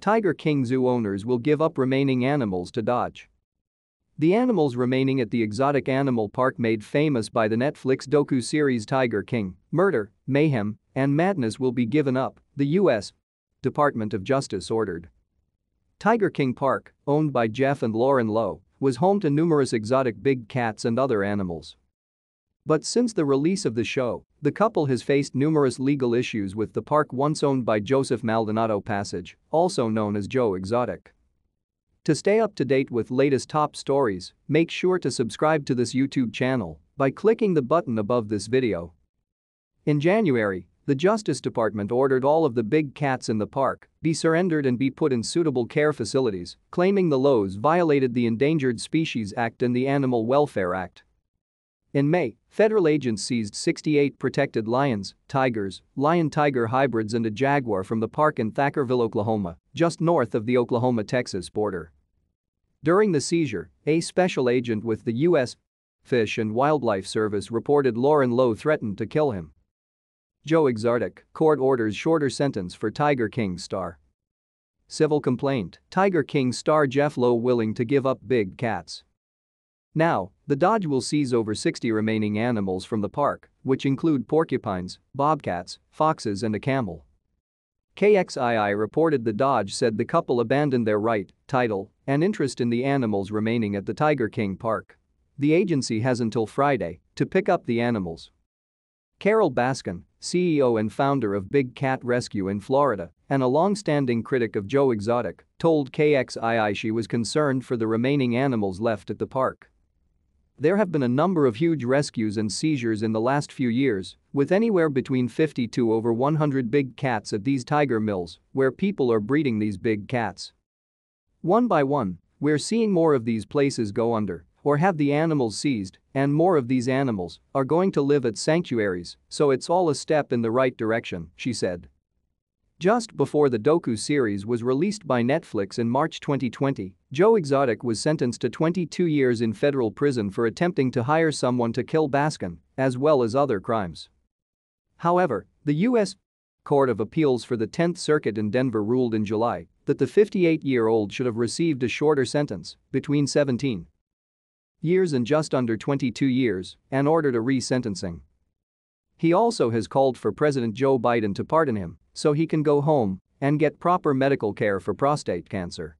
Tiger King Zoo owners will give up remaining animals to DOJ. The animals remaining at the exotic animal park made famous by the Netflix docu-series Tiger King, Murder, Mayhem, and Madness will be given up, the U.S. Department of Justice ordered. Tiger King Park, owned by Jeff and Lauren Lowe, was home to numerous exotic big cats and other animals. But since the release of the show, the couple has faced numerous legal issues with the park once owned by Joseph Maldonado Passage, also known as Joe Exotic. To stay up to date with latest top stories, make sure to subscribe to this YouTube channel by clicking the button above this video. In January, the Justice Department ordered all of the big cats in the park be surrendered and be put in suitable care facilities, claiming the Lowes violated the Endangered Species Act and the Animal Welfare Act. In May, federal agents seized 68 protected lions, tigers, lion-tiger hybrids and a jaguar from the park in Thackerville, Oklahoma, just north of the Oklahoma-Texas border. During the seizure, a special agent with the U.S. Fish and Wildlife Service reported Lauren Lowe threatened to kill him. Joe Exotic, court orders shorter sentence for Tiger King star. Civil complaint, Tiger King star Jeff Lowe willing to give up big cats. Now, the DOJ will seize over 60 remaining animals from the park, which include porcupines, bobcats, foxes and a camel. KXII reported the DOJ said the couple abandoned their right, title, and interest in the animals remaining at the Tiger King Park. The agency has until Friday to pick up the animals. Carole Baskin, CEO and founder of Big Cat Rescue in Florida and a long-standing critic of Joe Exotic, told KXII she was concerned for the remaining animals left at the park. There have been a number of huge rescues and seizures in the last few years, with anywhere between 50 to over 100 big cats at these tiger mills, where people are breeding these big cats. One by one, we're seeing more of these places go under or have the animals seized, and more of these animals are going to live at sanctuaries, so it's all a step in the right direction, she said. Just before the docu series was released by Netflix in March 2020, Joe Exotic was sentenced to 22 years in federal prison for attempting to hire someone to kill Baskin, as well as other crimes. However, the U.S. Court of Appeals for the 10th Circuit in Denver ruled in July that the 58-year-old should have received a shorter sentence, between 17 years and just under 22 years, and ordered a re-sentencing. He also has called for President Joe Biden to pardon him so he can go home and get proper medical care for prostate cancer.